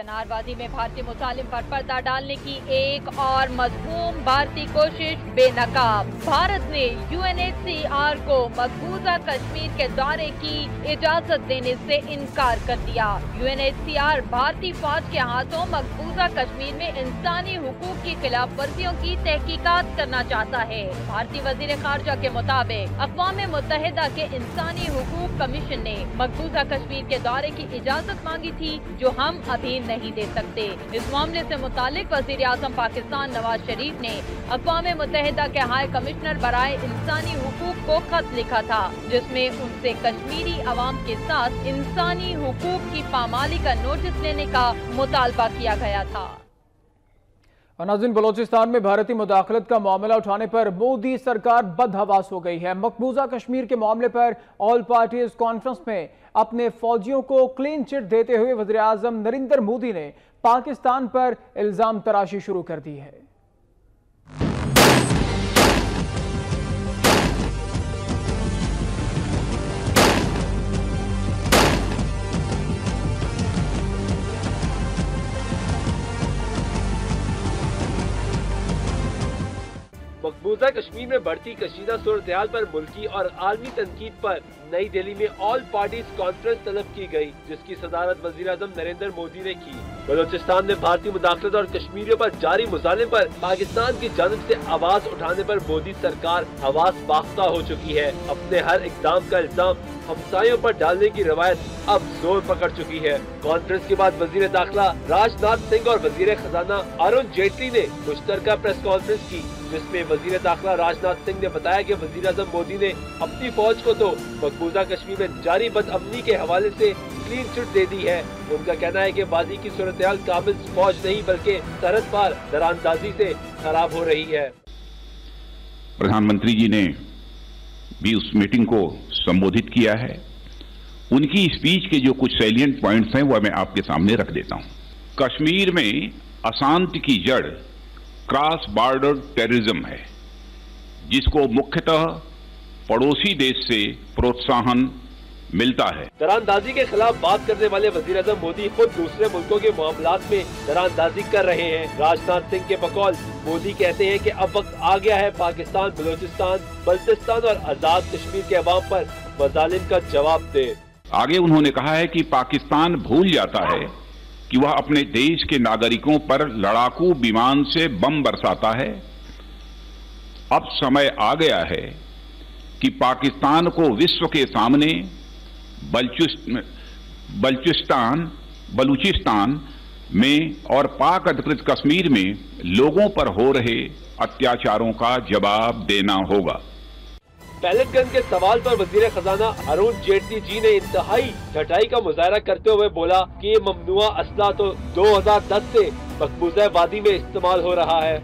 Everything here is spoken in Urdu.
چنار وادی میں بھارتی مسالم پر پردہ ڈالنے کی ایک اور مضموم بھارتی کوشش بے نقاب۔ بھارت نے U N H C R کو مقبوضہ کشمیر کے دورے کی اجازت دینے سے انکار کر دیا۔ U N H C R بھارتی فوج کے ہاتھوں مقبوضہ کشمیر میں انسانی حقوق کی خلاف ورزیوں کی تحقیقات کرنا چاہتا ہے۔ بھارتی وزیر خارجہ کے مطابق، اقوام متحدہ کے انسانی حقوق کمیشن نے مقبوضہ کشمیر کے دورے کی اجازت مانگی تھی، جو ہم ابھی نہیں دے سکتے۔ اس معاملے سے متعلق وزیر اعظم پاکستان نواز شریف نے اقوام متحدہ کے ہائی کمشنر برائے انسانی حقوق کو خط لکھا تھا، جس میں ان سے کشمیری عوام کے ساتھ انسانی حقوق کی پامالی کا نوٹس لینے کا مطالبہ کیا گیا تھا۔ ناظرین بلوچستان میں بھارتی مداخلت کا معاملہ اٹھانے پر مودی سرکار بدحواس ہو گئی ہے۔ مقبوضہ کشمیر کے معاملے پر آل پارٹیز کانفرنس میں اپنے فوجیوں کو کلین چٹ دیتے ہوئے وزیر اعظم نریندر مودی نے پاکستان پر الزام تراشی شروع کر دی ہے۔ مقبوضہ کشمیر میں بڑھتی کشیدہ صورتحال پر ملکی اور عالمی تنقید پر نئی دہلی میں آل پارٹیز کانفرنس طلب کی گئی، جس کی صدارت وزیر اعظم نریندر مودی نے کی۔ بلوچستان میں بھارتی مداخلت اور کشمیریوں پر جاری مظالم پر پاکستان کی جانب سے آواز اٹھانے پر مودی سرکار حواس باختہ ہو چکی ہے۔ اپنے ہر اقدام کا الزام ہمسایوں پر ڈالنے کی روایت اب زور پکڑ چکی ہے۔ کانفرنس کے بعد وزیر داخلہ راج ناتھ سنگھ اور وزیر خزانہ ارون جیٹلی نے مشترکہ پریس کانفرنس کی۔ جس میں وزیر داخلہ راج ناتھ سنگھ نے بتایا کہ وزیر اعظم مودی نے اپنی فوج کو تو مقبوضہ کشمیر میں جاری بد امنی کے حوالے سے کلین چٹ دے دی ہے۔ ان کا کہنا ہے کہ وادی کی صورتحال قابل فوج نہیں بلکہ سرحد پار دراندازی سے خراب ہو رہی ہے۔ پردھان منتری جی نے بھی اس میٹنگ کو سمبودھت کیا ہے۔ ان کی اسپیچ کے جو کچھ سیلینٹ پوائنٹس ہیں وہ میں آپ کے سامنے رکھ دیتا ہوں۔ کشمیر میں اشانت کی جڑ کراس بارڈر ٹیررزم ہے جس کو مکھتہ پڑوسی دیش سے پروتساہن ملتا ہے۔ دراندازی کے خلاف بات کرنے والے وزیر اعظم مودی خود دوسرے ملکوں کے معاملات میں دراندازی کر رہے ہیں۔ راج ناتھ سنگھ کے بقول مودی کہتے ہیں کہ اب وقت آ گیا ہے پاکستان بلوچستان بلتستان اور آزاد کشمیر کے عوام پر مظالم کا جواب دے۔ آگے انہوں نے کہا ہے کہ پاکستان بھول جاتا ہے۔ کہ وہ اپنے دیش کے ناگرکوں پر لڑاکو بیمان سے بم برساتا ہے۔ اب سمے آ گیا ہے کہ پاکستان کو وشو کے سامنے بلچستان بلوچستان میں اور پاک ادھکرت کشمیر میں لوگوں پر ہو رہے اتیاچاروں کا جواب دینا ہوگا۔ پیلٹ گن کے سوال پر وزیر خزانہ ارون جیٹلی جی نے انتہائی ڈھٹائی کا مظاہرہ کرتے ہوئے بولا کہ یہ ممنوع اسلحہ تو دو ہزار دس سے مقبوضہ وادی میں استعمال ہو رہا ہے۔